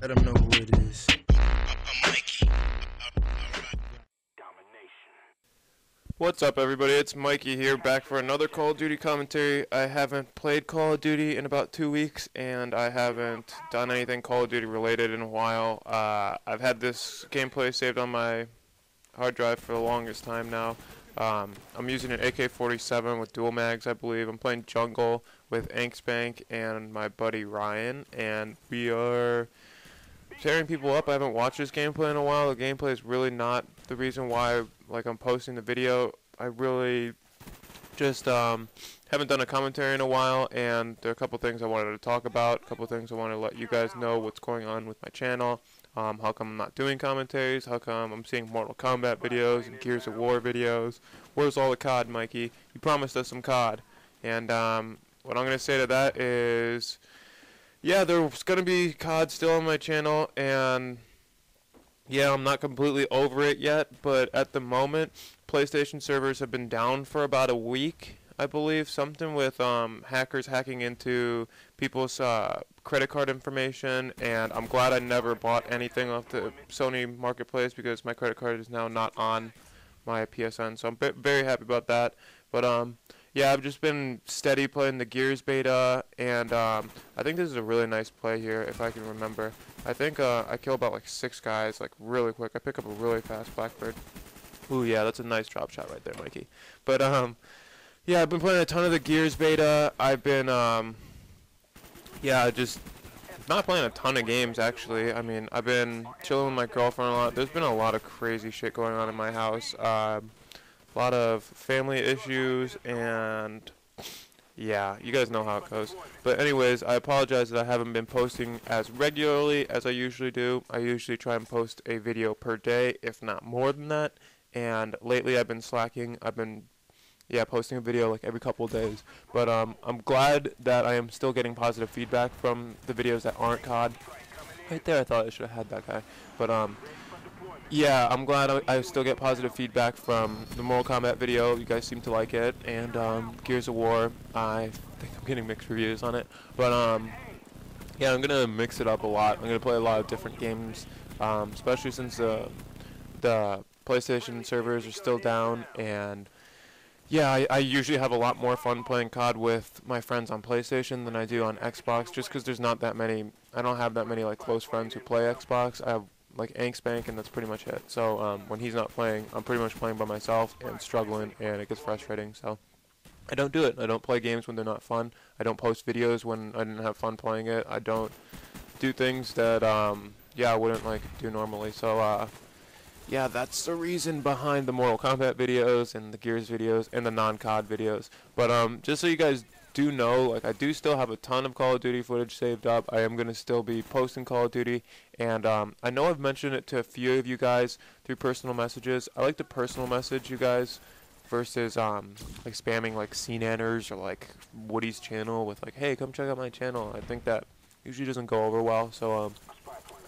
Let them know who it is. What's up, everybody? It's Mikey here, back for another Call of Duty commentary. I haven't played Call of Duty in about two weeks, and I haven't done anything Call of Duty related in a while. Uh, I've had this gameplay saved on my hard drive for the longest time now. Um, I'm using an AK-47 with dual mags, I believe. I'm playing Jungle with Ankspank and my buddy Ryan, and we are tearing people up. I haven't watched this gameplay in a while. The gameplay is really not the reason why like I'm posting the video. I really just um, haven't done a commentary in a while, and there are a couple things I wanted to talk about. A couple things I want to let you guys know what's going on with my channel. Um, how come I'm not doing commentaries? How come I'm seeing Mortal Kombat videos and Gears of War videos? Where's all the COD, Mikey? You promised us some COD. And um, what I'm going to say to that is, yeah, there's going to be COD still on my channel, and yeah, I'm not completely over it yet, but at the moment, PlayStation servers have been down for about a week, I believe. Something with um, hackers hacking into people's uh, credit card information, and I'm glad I never bought anything off the Sony Marketplace because my credit card is now not on my PSN, so I'm very happy about that. But um, yeah, I've just been steady playing the Gears beta, and um, I think this is a really nice play here, if I can remember. I think uh, I kill about like six guys, like really quick. I pick up a really fast Blackbird. Ooh, yeah, that's a nice drop shot right there, Mikey. But um, yeah, I've been playing a ton of the Gears beta. I've been um, yeah, just not playing a ton of games actually. I mean, I've been chilling with my girlfriend a lot. There's been a lot of crazy shit going on in my house. Um, a lot of family issues and yeah, you guys know how it goes. But anyways, I apologize that I haven't been posting as regularly as I usually do. I usually try and post a video per day, if not more than that. And lately I've been slacking. I've been yeah, posting a video like every couple of days. But um, I'm glad that I am still getting positive feedback from the videos that aren't COD. Right there, I thought I should have had that guy. But um, yeah, I'm glad I, I, still get positive feedback from the Mortal Kombat video. You guys seem to like it. And um, Gears of War, I think I'm getting mixed reviews on it. But um, yeah, I'm going to mix it up a lot. I'm to play a lot of different games, um, especially since uh, the PlayStation servers are still down. And yeah, I, I usually have a lot more fun playing COD with my friends on PlayStation than I do on Xbox, just because there's not that many, I don't have that many like close friends who play Xbox. I have like Ankspank, and that's pretty much it. So um, when he's not playing, I'm pretty much playing by myself and struggling, and it gets frustrating. So I don't do it. I don't play games when they're not fun. I don't post videos when I didn't have fun playing it. I don't do things that um, yeah I wouldn't like do normally. So uh, yeah, that's the reason behind the Mortal Kombat videos and the Gears videos and the non-COD videos. But um, just so you guys do know, like I do still have a ton of Call of Duty footage saved up. I am going to still be posting Call of Duty, and um, I know I've mentioned it to a few of you guys through personal messages. I like to personal message you guys versus um, like spamming like CNanners or like Woody's channel with like, hey, come check out my channel. I think that usually doesn't go over well. So um,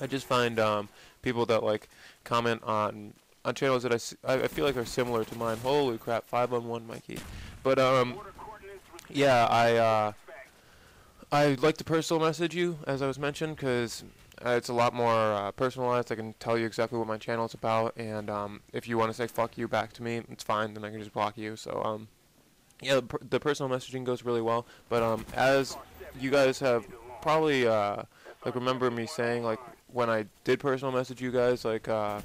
I just find um, people that like comment on on channels that I, I feel like are similar to mine. Holy crap, five on one, Mikey. But um, yeah, I uh, I like to personal message you, as I was mentioned, because uh, it's a lot more uh, personalized. I can tell you exactly what my channel is about, and um, if you want to say "fuck you" back to me, it's fine. Then I can just block you. So um, yeah, the, per the personal messaging goes really well. But um, as you guys have probably uh, like remember me saying like when I did personal message you guys like uh,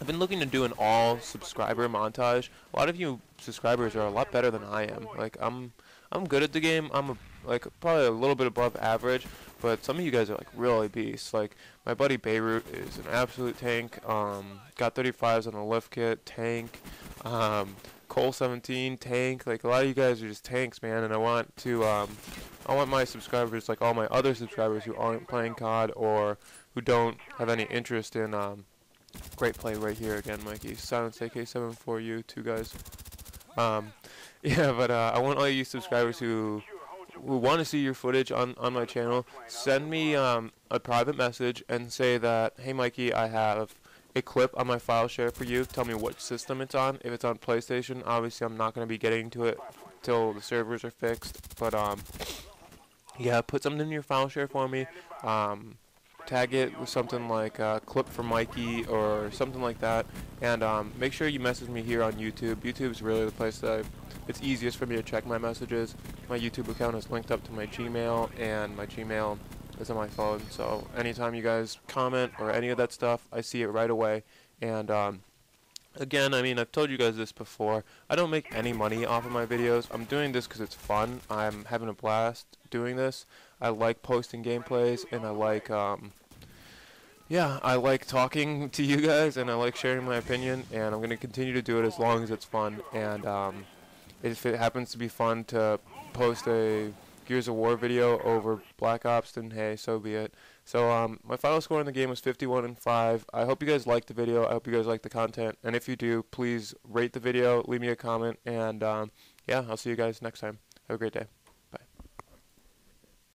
I've been looking to do an all subscriber montage. A lot of you subscribers are a lot better than I am. Like I'm I'm good at the game. I'm a, like probably a little bit above average, but some of you guys are like really beasts. Like my buddy Beirut is an absolute tank. Um, got 35s on the lift kit, tank. Um, Cole 17 tank. Like a lot of you guys are just tanks, man. And I want to um, I want my subscribers, like all my other subscribers who aren't playing COD or who don't have any interest in um, Great play right here again, Mikey. Silence AK7 for you, two guys. Um, yeah, but uh, I want all you subscribers who who want to see your footage on, on my channel, send me um, a private message and say that, hey Mikey, I have a clip on my file share for you. Tell me what system it's on. If it's on PlayStation, obviously I'm not going to be getting to it till the servers are fixed. But um, yeah, put something in your file share for me. Um, tag it with something like uh, clip for Mikey or something like that. And um, make sure you message me here on YouTube. YouTube is really the place that I, it's easiest for me to check my messages. My YouTube account is linked up to my Gmail, and my Gmail is on my phone. So anytime you guys comment or any of that stuff, I see it right away. And um, again, I mean, I've told you guys this before. I don't make any money off of my videos. I'm doing this because it's fun. I'm having a blast doing this. I like posting gameplays, and I like, um, yeah, I like talking to you guys, and I like sharing my opinion, and I'm going to continue to do it as long as it's fun. And um, if it happens to be fun to post a Gears of War video over Black Ops, then hey, so be it. So um, my final score in the game was 51 and 5. I hope you guys liked the video. I hope you guys liked the content. And if you do, please rate the video, leave me a comment, and um, yeah, I'll see you guys next time. Have a great day.